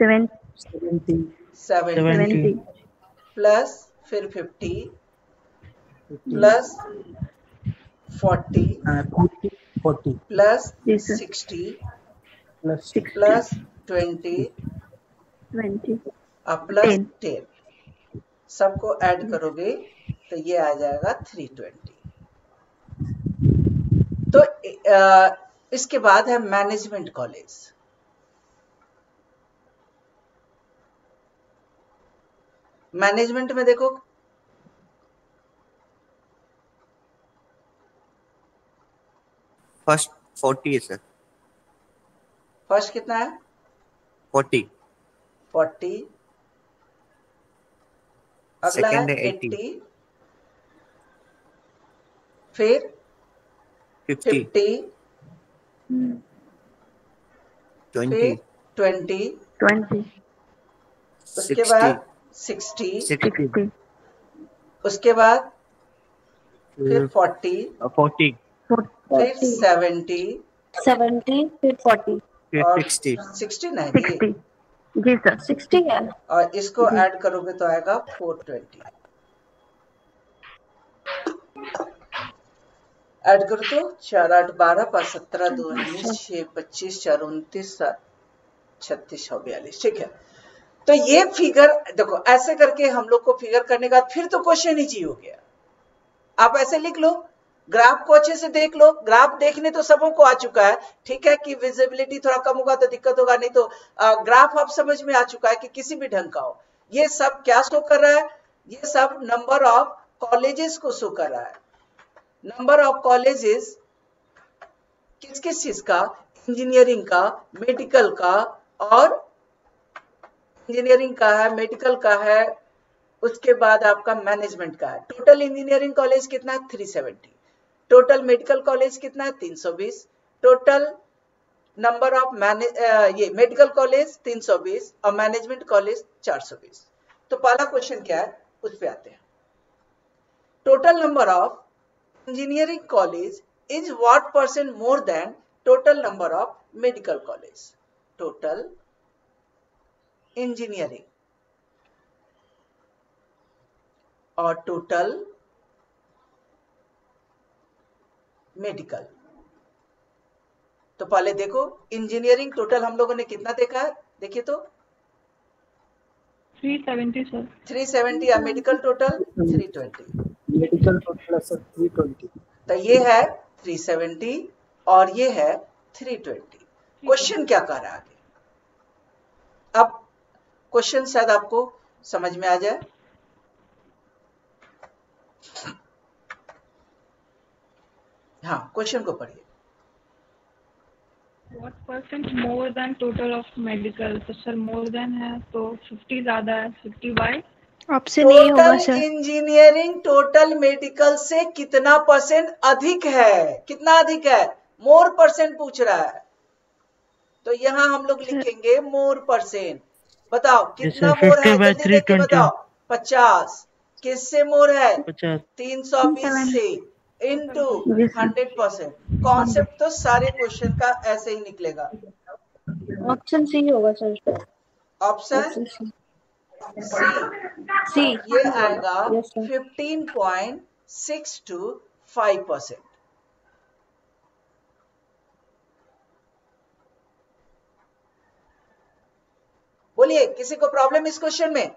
seventy. Seventy. Seventy. Plus फिर fifty. Plus forty forty plus sixty plus plus twenty twenty plus ten सबको ऐड करोगे तो ये आ जाएगा थ्री ट्वेंटी तो अ, इसके बाद है मैनेजमेंट कॉलेज मैनेजमेंट में देखो फ़र्स्ट फोर्टी है सर। फ़र्स्ट कितना है? फोर्टी। फोर्टी। अगला Second है 80. एट्टी फिर? फिफ्टी ट्वेंटी ट्वेंटी ट्वेंटी उसके बाद सिक्सटी सिक्सटी सिक्सटी उसके बाद फिर फोर्टी फोर्टी फिर सेवेंटी सेवेंटी फिर फोर्टी। और सिक्सटी सिक्सटी नहीं सिक्सटी। जी सर। सिक्सटी है। और इसको ऐड करोगे तो आएगा फोर ट्वेंटी। ऐड करो तो चार आठ बारह पाँच सत्रह दो उन्नीस छह पच्चीस चार उनतीस सात छत्तीस छः बयालीस। ठीक है। तो ये फिगर देखो ऐसे करके हम लोग को फिगर करने का फिर तो क्वेश्चन ही इजी हो गया। आप ऐसे लिख लो। ग्राफ को अच्छे से देख लो। ग्राफ देखने तो सबों को आ चुका है। ठीक है कि विजिबिलिटी थोड़ा कम होगा तो दिक्कत होगा नहीं तो आ, ग्राफ आप समझ में आ चुका है कि किसी भी ढंग का हो। ये सब क्या शो कर रहा है? ये सब नंबर ऑफ़ कॉलेजेस को शो कर रहा है। नंबर ऑफ़ कॉलेजेस किस किस चीज़ का? इंजीनियरिंग का मेडिकल का और इंजीनियरिंग का है मेडिकल का है उसके बाद आपका मैनेजमेंट का है। टोटल इंजीनियरिंग कॉलेज कितना है? 370 टोटल मेडिकल कॉलेज कितना है? 320 टोटल नंबर ऑफ़ ये मेडिकल कॉलेज 320 और मैनेजमेंट कॉलेज 420 तो पहला क्वेश्चन क्या है? उस पे आते हैं। Total number of engineering college is what percent more than total number of medical college total engineering और टोटल मेडिकल। तो पहले देखो इंजीनियरिंग टोटल हम लोगों ने कितना देखा? है देखिए तो। 370 सर 370 या medical total 320 medical total sir three twenty तो ये है 370 और ये है 320 क्वेश्चन क्या कर रहा है आगे? अब क्वेश्चन शायद आपको समझ में आ जाए। हाँ क्वेश्चन को पढ़िए। What percent more than total of medical तो सर मोर देन है तो 50 ज़्यादा है 50 बाय ऑप्शन ए होगा total sir engineering total medical से कितना परसेंट अधिक है? कितना अधिक है? मोर परसेंट पूछ रहा है। तो यहाँ हम लोग लिखेंगे मोर परसेंट बताओ कितना मोर है? 50 by जल्दी देख के 320 बताओ पचास। किससे मोर है? तीन सौ बीस। से। इंटू हंड्रेड परसेंट कॉन्सेप्ट तो सारे क्वेश्चन का ऐसे ही निकलेगा। ऑप्शन सी होगा सर ऑप्शन सी सी ये आएगा. Fifteen point six two five percent बोलिए किसी को प्रॉब्लम इस क्वेश्चन में?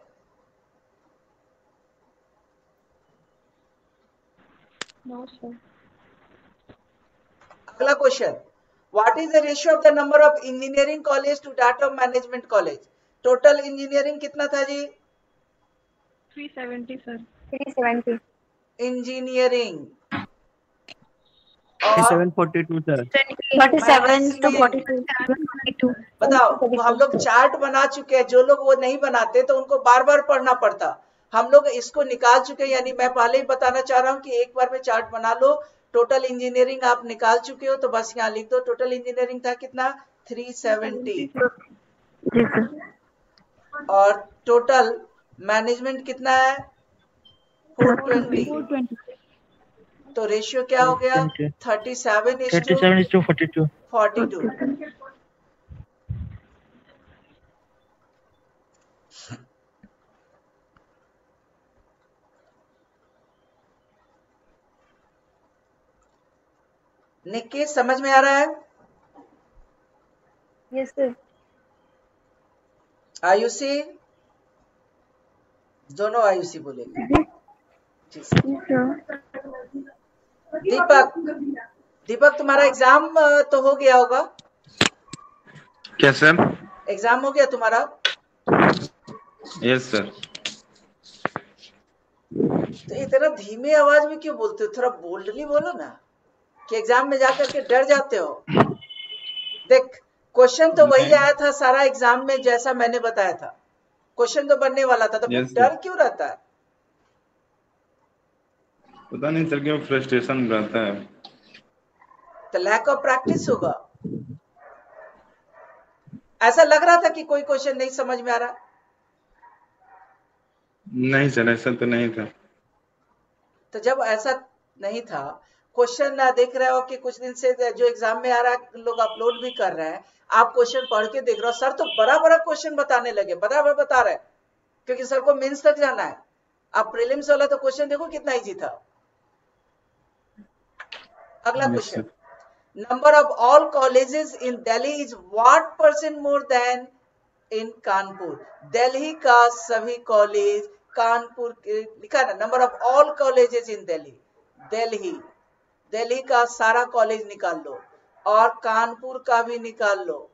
नो सर अगला question what is the ratio of the number of engineering college to data management college total engineering कितना था जी? 370 सर 370 इंजीनियरिंग और 742 सर 47 to 42 42 बताओ हम लोग चार्ट बना चुके हैं। जो लोग वो नहीं बनाते तो उनको बार बार पढ़ना पड़ता। हम लोग इसको निकाल चुके हैं यानी मैं पहले ही बताना चाह रहा हूँ कि एक बार में चार्ट बना लो टोटल इंजीनियरिंग आप निकाल चुके हो तो बस यहाँ लिख दो टोटल इंजीनियरिंग था कितना? 370 जी सर। और टोटल मैनेजमेंट कितना है? 420 420 तो रेशियो क्या हो गया? 420 37 is thirty to seven is two forty two 42 Nikki समझ में आ रहा है? Yes sir Ayushi? दोनों आयुषी बोलेंगे। दीपक दीपक तुम्हारा एग्ज़ाम तो हो गया होगा। क्या सर एग्ज़ाम हो गया तुम्हारा? यस सर तो इतना धीमे आवाज़ में क्यों बोलते हो? थोड़ा बोल्डली बोलो ना। कि एग्ज़ाम में जाकर के डर जाते हो? देख क्वेश्चन तो वही आया था सारा एग्ज़ाम में जैसा मैंने बताया था। क्वेश्चन तो बनने वाला था तो Yes, डर क्यों रहता है? पता नहीं सर क्यों फ्रस्ट्रेशन रहता है। तो लैक ऑफ़ प्रैक्टिस होगा। ऐसा लग रहा था कि कोई क्वेश्चन नहीं समझ में आ रहा? नहीं सर ऐसा तो नहीं था। तो जब ऐसा नहीं था क्वेश्चन देख रहे हो कि कुछ दिन से जो एग्ज़ाम में आ रहा है लोग अपलोड भी कर रहे हैं। आप क्वेश्चन पढ़ के देख रहे हो। सर तो बड़ा बड़ा क्वेश्चन बताने लगे बराबर बता रहे क्योंकि सर को मेंस तक जाना है। आप प्रीलिम्स वाला तो क्वेश्चन देखो कितना इजी था। अगला question number of all colleges in Delhi is what percent more than in Kanpur Delhi का सभी कॉलेज कानपुर के लिखा ना number of all colleges in Delhi Delhi Delhi का सारा कॉलेज निकाल लो और कानपुर का भी निकाल लो।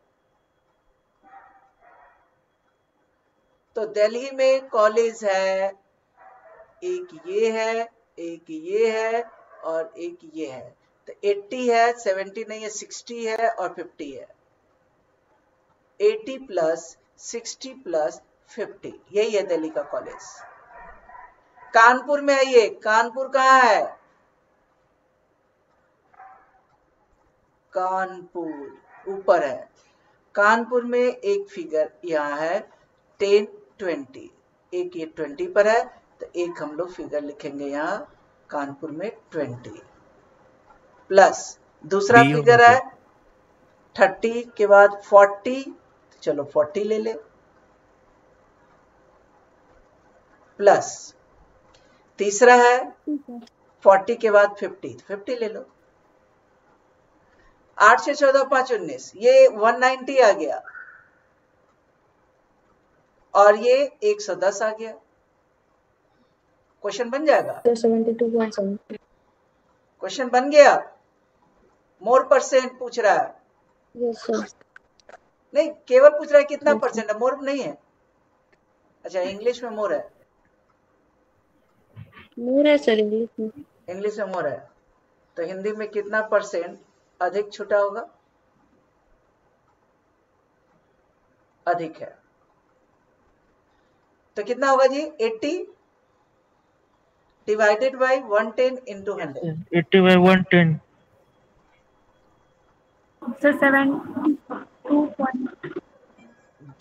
तो दिल्ली में कॉलेज है, एक ये है, एक ये है और एक ये है। तो 80 है 70 नहीं है 60 है और 50 है। 80 प्लस 60 प्लस 50 यही है दिल्ली का कॉलेज। कानपुर में आइए, कानपुर कहाँ है? कानपुर ऊपर है। कानपुर में एक फिगर यहाँ है टेन ट्वेंटी एक ये ट्वेंटी पर है तो एक हम लोग फिगर लिखेंगे यहाँ कानपुर में ट्वेंटी प्लस दूसरा फिगर है थर्टी के बाद फोर्टी चलो फोर्टी ले ले। प्लस तीसरा है फोर्टी के बाद फिफ्टी फिफ्टी ले लो। आठ से चौदह पाँच उन्नीस। ये वन नाइनटी आ गया। और ये एक सौ दस आ गया। क्वेश्चन बन जाएगा? क्वेश्चन बन गया? मोर परसेंट पूछ रहा है। सर नहीं केवल पूछ रहा है कितना परसेंट है मोर नहीं है। अच्छा इंग्लिश में मोर है। मोर है सर इंग्लिश में। इंग्लिश में मोर है। तो हिंदी में कितना परसेंट? अधिक छुटा होगा? अधिक है। तो कितना होगा जी? 80 divided by 110 into hundred. Eighty by one ten. Sir seventy two point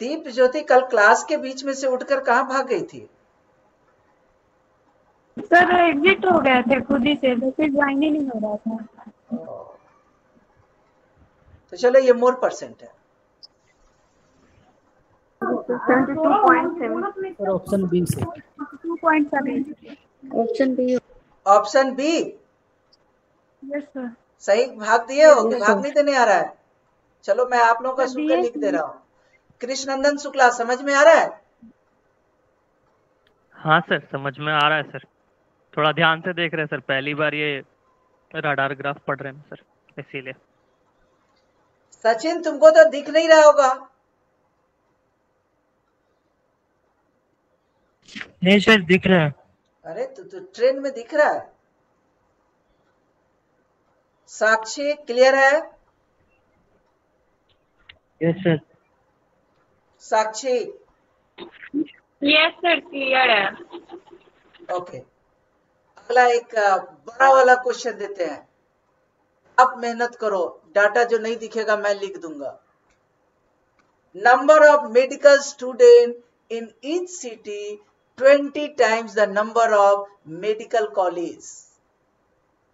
Deep Jyoti कल क्लास के बीच में से उठकर कहाँ भाग गई थी? सर एग्जिट हो गए थे खुद ही से तो फिर ज्वाइन ही नहीं हो रहा था। तो चलो ये मोर परसेंट है। ऑप्शन बी से। Option B option B yes sir सही भाग दिए हो कि भाग नहीं देने आ रहा है। चलो मैं आप लोगों का सूत्र लिख दे रहा हूँ। कृष्णनंदन शुक्ला समझ में आ रहा है? हाँ सर समझ में आ रहा है सर। थोड़ा ध्यान से देख रहे हैं सर। पहली बार ये राडार ग्राफ पढ़ रहे हैं सर इसीलिए। सचिन तुमको तो दिख नहीं रहा होगा। नहीं सर दिख रहा है। अरे तू तो ट्रेन में दिख रहा है। साक्षी क्लियर है? Yes sir Sakshi. Yes sir clear है। ओके अगला एक बड़ा वाला क्वेश्चन देते हैं। आप मेहनत करो डाटा जो नहीं दिखेगा मैं लिख दूँगा। Number of medical student in each city 20 times the number of medical college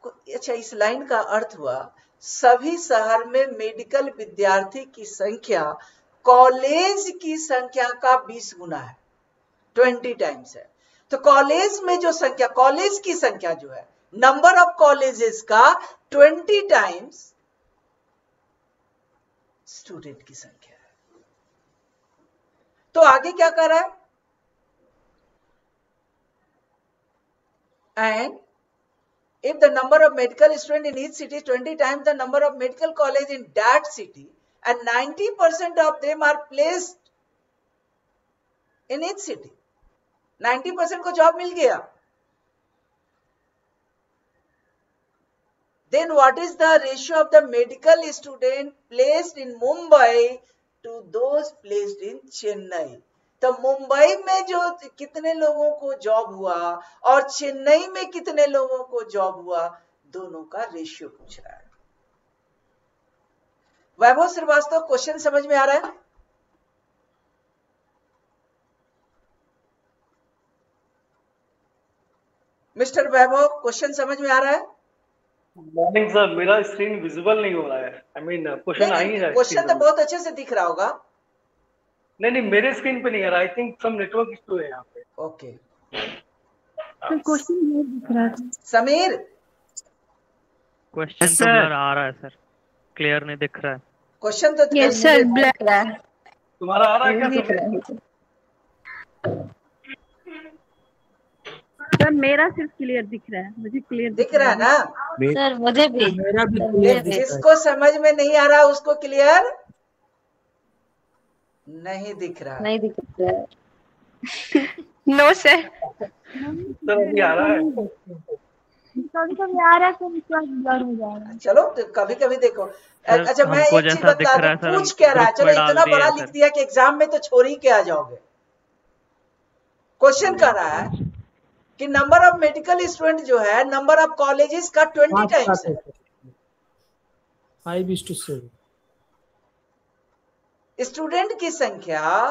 अच्छा इस लाइन का अर्थ हुआ, सभी शहर में मेडिकल विद्यार्थी की संख्या कॉलेज की संख्या का 20 गुना है। 20 टाइम्स है। तो कॉलेज में जो संख्या कॉलेज की संख्या जो है नंबर ऑफ़ कॉलेजेस का ट्वेंटी टाइम्स स्टूडेंट की संख्या है। तो आगे क्या कर रहा है? And if the number of medical student in each city twenty times the number of medical college in that city and ninety percent of them are placed in each city 90% को जॉब मिल गया। Then what is the ratio of the medical student placed in mumbai to those placed in chennai? तो मुंबई में जो कितने लोगों को job हुआ और चेन्नई में कितने लोगों को जॉब हुआ, दोनों का रेशियो पूछ रहा है। वैभव श्रीवास्तव क्वेश्चन समझ में आ रहा है? मिस्टर वैभव क्वेश्चन समझ में आ रहा है? मॉर्निंग सर मेरा स्क्रीन विजिबल नहीं हो रहा है. आई मीन क्वेश्चन आ ही नहीं रहा है क्वेश्चन तो बहुत अच्छे से दिख रहा होगा. नहीं नहीं मेरे स्क्रीन पे नहीं आ रहा I think some network issue है यहाँ पे. ओके सर क्वेश्चन नहीं दिख रहा था. समीर? क्वेश्चन तो. ब्लर आ रहा है सर क्लियर नहीं दिख रहा है. क्वेश्चन तो यस सर ब्लर है. तुम्हारा आ रहा है क्या दिख सर मेरा सिर्फ़ क्लियर दिख रहा है मुझे क्लियर दिख रहा है। ना? सर मुझे भी। मेरा भी क्लियर है जिसको समझ में नहीं आ रहा उसको क्लियर नहीं दिख रहा। नहीं दिख रहा है। नो सर सर अभी आ रहा है। कभी कभी आ रहा है ब्लर हो चलो तो कभी कभी देखो अच्छा मैं एक चीज़ बता रहा है, दूँ पूछ क्या रहा है? चलो इतना बड़ा लिख दिया कि एग्ज़ाम में तो छोड़ ही के आ जाओगे? क्वेश्चन कर रहा है। कि नंबर ऑफ़ मेडिकल स्टूडेंट जो है नंबर ऑफ़ कॉलेजेस का twenty times five is to seven student की संख्या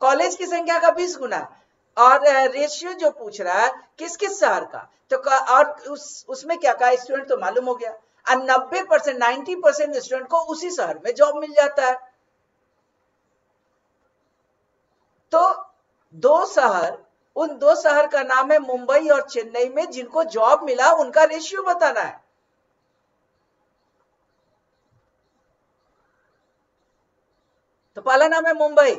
कॉलेज की संख्या का बीस गुना और रेशियो जो पूछ रहा है किस किस शहर का? तो का- और उस उसमें क्या कहा? स्टूडेंट तो मालूम हो गया। और नब्बे परसेंट नाइन्टी परसेंट स्टूडेंट को उसी शहर में जॉब मिल जाता है। तो दो शहर उन दो शहर का नाम है मुंबई और चेन्नई में जिनको जॉब मिला, उनका रेशियो बताना है। तो पहला नाम है मुंबई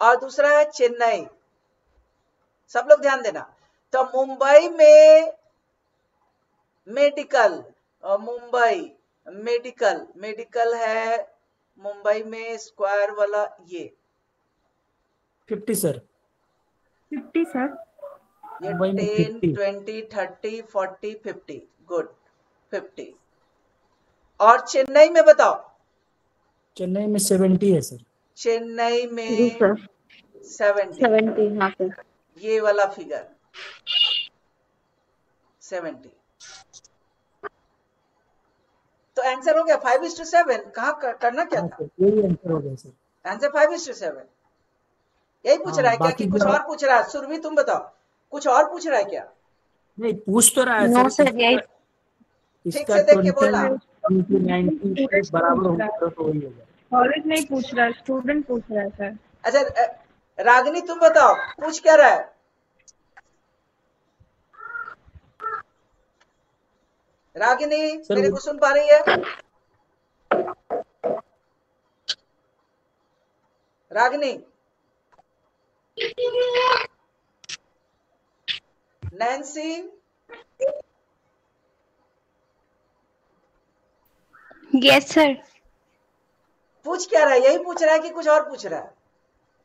और दूसरा है चेन्नई। सब लोग ध्यान देना। तो मुंबई में मेडिकल मुंबई मेडिकल मेडिकल है मुंबई में स्क्वायर वाला ये। फिफ्टी सर फिफ्टी सर ये ten twenty thirty forty fifty good fifty और चेन्नई में बताओ। चेन्नई में सेवेंटी है सर चेन्नई में सेवेंटी सेवेंटी हाँ सर ये वाला फिगर सेवेंटी तो आंसर हो गया फाइव इज़ टू सेवन कहा करना क्या हाँ था? यही आंसर हो गया sir answer five is to seven यही पूछ हाँ, रहा है क्या कि कुछ और पूछ रहा है? सुरभि तुम बताओ। कुछ और पूछ रहा है क्या? नहीं पूछ तो रहा है नो सर यही इसका से देख के बोला। बराबर होगा तो वही होगा। कॉलेज नहीं पूछ रहा स्टूडेंट पूछ रहा है सर। अच्छा रागिनी तुम बताओ पूछ क्या रहा है? रागिनी मेरे को सुन पा रही है? रागिनी नैन्सी यस सर पूछ क्या रहा है? यही पूछ रहा है कि कुछ और पूछ रहा है?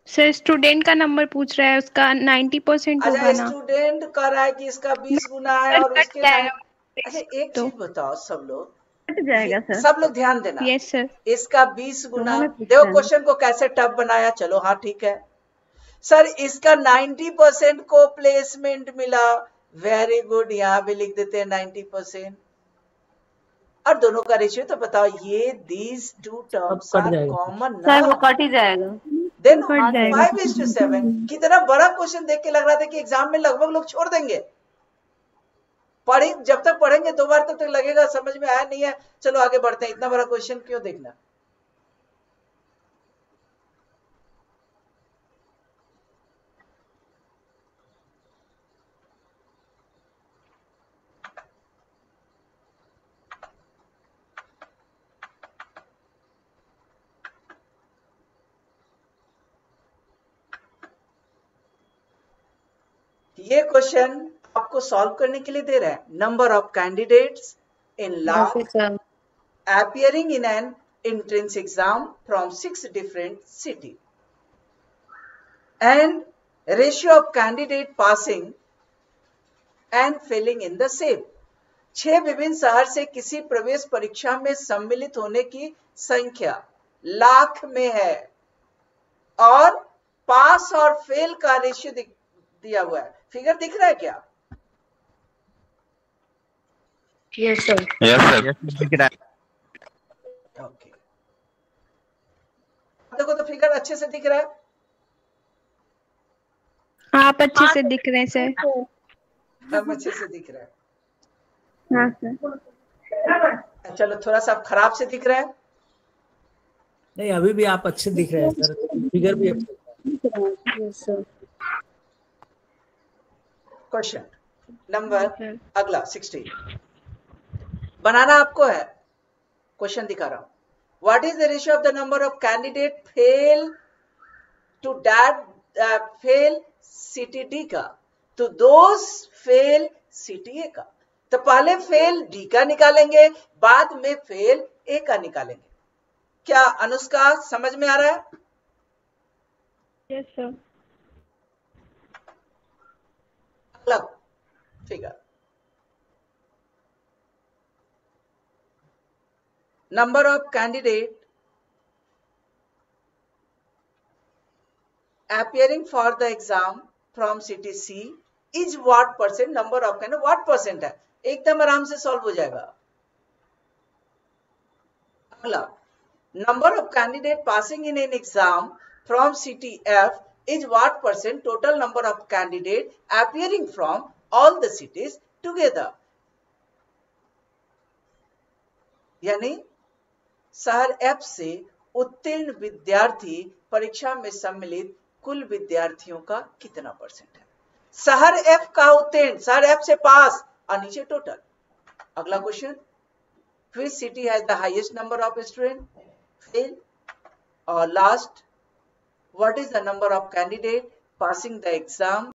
सर स्टूडेंट का नंबर पूछ रहा है उसका नाइन्टी परसेंट होगा ना। स्टूडेंट कह रहा है कि इसका बीस गुना है और उसके अच्छा एक तो। चीज़ बताओ सब लोग। जाएगा सर सब लोग ध्यान देना। यस सर इसका बीस गुना दोनों देखो क्वेश्चन को कैसे टफ बनाया। चलो हाँ ठीक है। सर इसका 90 परसेंट को प्लेसमेंट मिला वेरी गुड यहाँ भी लिख देते हैं 90 परसेंट और दोनों का रेशियो तो बताओ ये these two terms are common sir वो कट ही जाएगा then five is to seven कितना बड़ा क्वेश्चन देख के लग रहा था कि एग्ज़ाम में लगभग लोग छोड़ देंगे पढ़े जब तक पढ़ेंगे दो बार तब तक लगेगा समझ में आया नहीं है चलो आगे बढ़ते हैं इतना बड़ा क्वेश्चन क्यों देखना ये क्वेश्चन आपको सॉल्व करने के लिए दे रहा है। Number of candidates in sir appearing in an entrance exam from six different city. And ratio of candidate passing and failing in the same. छह विभिन्न शहर से किसी प्रवेश परीक्षा में सम्मिलित होने की संख्या लाख में है। और पास और फेल का रेशियो दिया हुआ है। फिगर दिख रहा है क्या? यस सर यस सर दिख रहा है। ओके देखो तो फिगर अच्छे से दिख रहा है। आप अच्छे से दिख रहे हैं सर। हम अच्छे से दिख रहा है। हाँ सर चलो थोड़ा सा खराब से दिख रहा है। नहीं अभी भी आप अच्छे दिख रहे हैं सर। फिगर भी अच्छे। यस सर क्वेश्चन नंबर अगला सिक्सटी बनाना आपको है। क्वेश्चन दिखा रहा हूँ। What is the ratio of the number of candidate fail to that fail CTD का? तो दोस फेल सीटीए का। तो पहले फेल डी का निकालेंगे बाद में फेल ए का निकालेंगे। क्या अनुष्का समझ में आ रहा है? यस सर अलग figure number of candidate appearing for the exam from CTC is what percent number of candidate what percent है एकदम आराम से सॉल्व हो जाएगा अगला number of candidate passing in an exam from CTF is what percent total number of candidate appearing from all the cities together यानी शहर F से उत्तीर्ण विद्यार्थी परीक्षा में सम्मिलित कुल विद्यार्थियों का कितना परसेंट है शहर एफ़ का उत्तीर्ण शहर एफ़ से पास और नीचे टोटल अगला question which city has the highest number of student fail or last what is the number of candidate passing the exam